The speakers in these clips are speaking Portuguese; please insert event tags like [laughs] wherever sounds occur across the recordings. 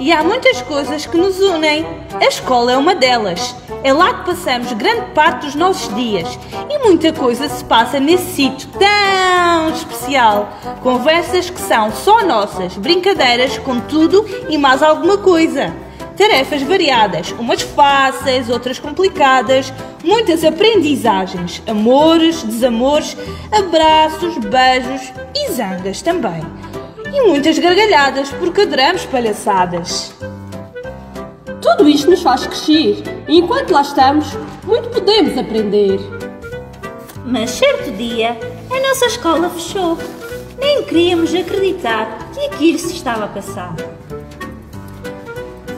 e há muitas coisas que nos unem. A escola é uma delas. É lá que passamos grande parte dos nossos dias e muita coisa se passa nesse sítio tão especial. Conversas que são só nossas, brincadeiras com tudo e mais alguma coisa. Tarefas variadas, umas fáceis, outras complicadas, muitas aprendizagens, amores, desamores, abraços, beijos e zangas também. E muitas gargalhadas, porque adoramos palhaçadas. Tudo isto nos faz crescer e enquanto lá estamos, muito podemos aprender. Mas certo dia, a nossa escola fechou. Nem queríamos acreditar que aquilo se estava a passar.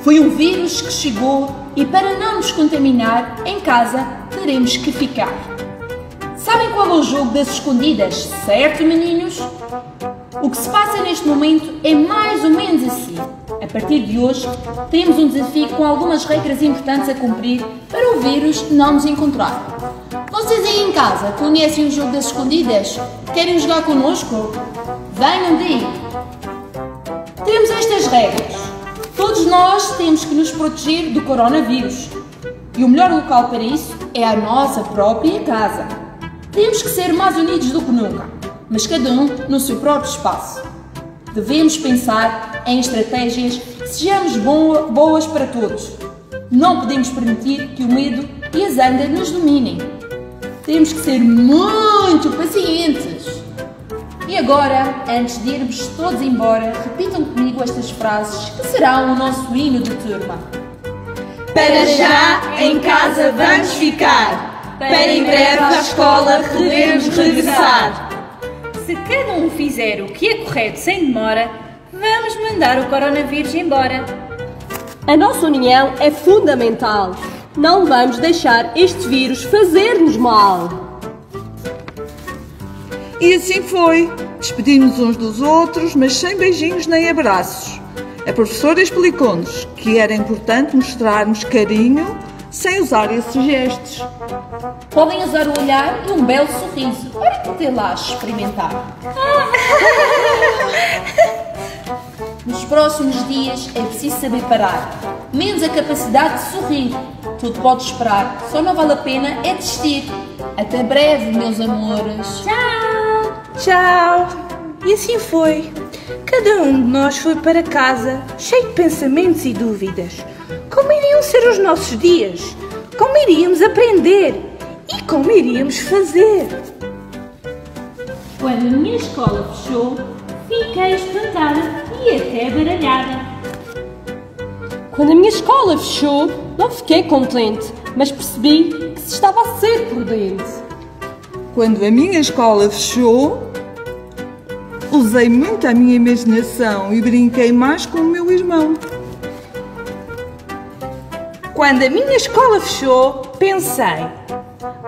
Foi um vírus que chegou e para não nos contaminar, em casa teremos que ficar. Sabem qual é o jogo das escondidas, certo, meninos? O que se passa neste momento é mais ou menos assim. A partir de hoje, temos um desafio com algumas regras importantes a cumprir para o vírus não nos encontrar. Vocês aí em casa conhecem o jogo das escondidas? Querem jogar connosco? Venham daí! Temos estas regras. Todos nós temos que nos proteger do coronavírus. E o melhor local para isso é a nossa própria casa. Temos que ser mais unidos do que nunca, mas cada um no seu próprio espaço. Devemos pensar em estratégias que sejamos boas para todos. Não podemos permitir que o medo e as andas nos dominem. Temos que ser muito pacientes. E agora, antes de irmos todos embora, repitam comigo estas frases que serão o nosso hino de turma. Para já, em casa vamos ficar. Para em breve à escola devemos regressar. Se cada um fizer o que é correto sem demora, vamos mandar o coronavírus embora. A nossa união é fundamental. Não vamos deixar este vírus fazer-nos mal. E assim foi. Despedimos uns dos outros, mas sem beijinhos nem abraços. A professora explicou-nos que era importante mostrarmos carinho sem usar esses gestos. Podem usar o olhar e um belo sorriso. Olhem até lá experimentar. [laughs] Nos próximos dias é preciso saber parar. Menos a capacidade de sorrir. Tudo pode esperar. Só não vale a pena é desistir. Até breve, meus amores. Tchau! Tchau! E assim foi. Cada um de nós foi para casa, cheio de pensamentos e dúvidas. Como iriam ser os nossos dias? Como iríamos aprender? E como iríamos fazer? Quando a minha escola fechou, fiquei espantada e até baralhada. Quando a minha escola fechou, não fiquei contente, mas percebi que se estava a ser prudente. Quando a minha escola fechou, usei muito a minha imaginação e brinquei mais com o meu irmão. Quando a minha escola fechou, pensei: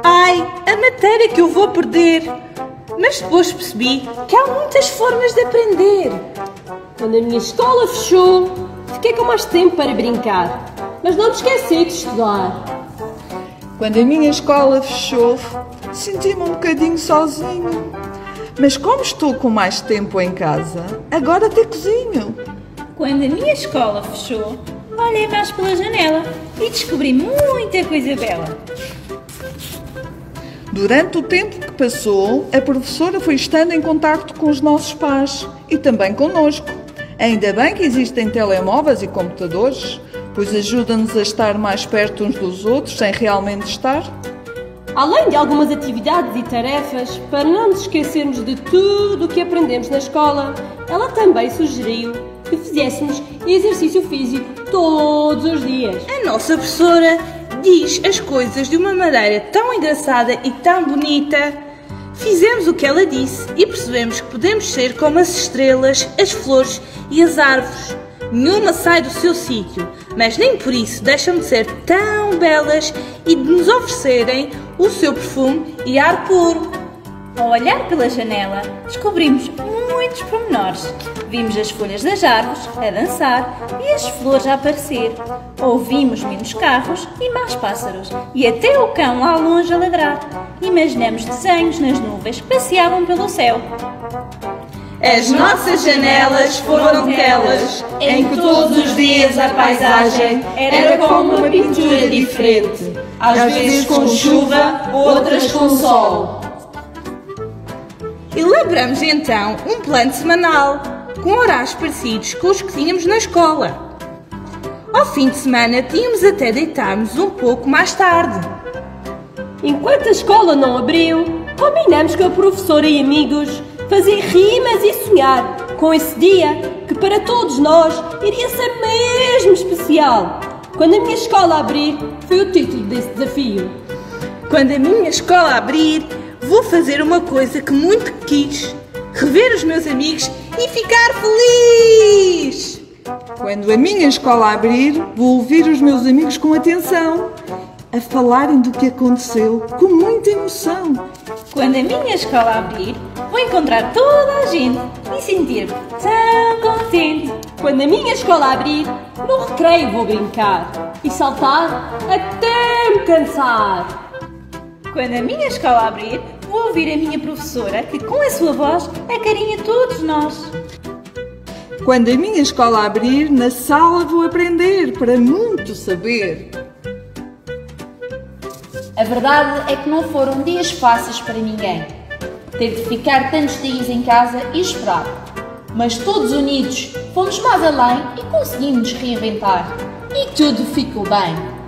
ai, a matéria que eu vou perder. Mas depois percebi que há muitas formas de aprender. Quando a minha escola fechou, fiquei com mais tempo para brincar, mas não me esqueci de estudar. Quando a minha escola fechou, senti-me um bocadinho sozinho. Mas como estou com mais tempo em casa, agora até cozinho. Quando a minha escola fechou, olhei mais pela janela e descobri muita coisa bela. Durante o tempo que passou, a professora foi estando em contato com os nossos pais e também connosco. Ainda bem que existem telemóveis e computadores, pois ajuda-nos a estar mais perto uns dos outros sem realmente estar. Além de algumas atividades e tarefas, para não nos esquecermos de tudo o que aprendemos na escola, ela também sugeriu que fizéssemos exercício físico todos os dias. A nossa professora diz as coisas de uma maneira tão engraçada e tão bonita. Fizemos o que ela disse e percebemos que podemos ser como as estrelas, as flores e as árvores. Nenhuma sai do seu sítio, mas nem por isso deixam de ser tão belas e de nos oferecerem o seu perfume e ar puro. Ao olhar pela janela, descobrimos muitos pormenores. Vimos as folhas das árvores a dançar e as flores a aparecer. Ouvimos menos carros e mais pássaros e até o cão lá longe a ladrar. Imaginamos desenhos nas nuvens que passeavam pelo céu. As nossas janelas foram telas, em que todos os dias a paisagem era como uma pintura diferente, às vezes com chuva, outras com sol. Elaboramos então um plano semanal, com horários parecidos com os que tínhamos na escola. Ao fim de semana tínhamos até deitarmos um pouco mais tarde. Enquanto a escola não abriu, combinamos com a professora e amigos fazer rimas e sonhar com esse dia que para todos nós iria ser mesmo especial. Quando a minha escola abrir, foi o título desse desafio. Quando a minha escola abrir, vou fazer uma coisa que muito quis: rever os meus amigos e ficar feliz! Quando a minha escola abrir, vou ouvir os meus amigos com atenção, a falarem do que aconteceu com muita emoção. Quando a minha escola abrir, vou encontrar toda a gente e sentir-me tão contente. Quando a minha escola abrir, no recreio vou brincar e saltar até me cansar. Quando a minha escola abrir, vou ouvir a minha professora que, com a sua voz, acarinha todos nós. Quando a minha escola abrir, na sala vou aprender para muito saber. A verdade é que não foram dias fáceis para ninguém. Teve de ficar tantos dias em casa e esperar. Mas todos unidos fomos mais além e conseguimos reinventar. E tudo ficou bem.